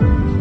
Bye.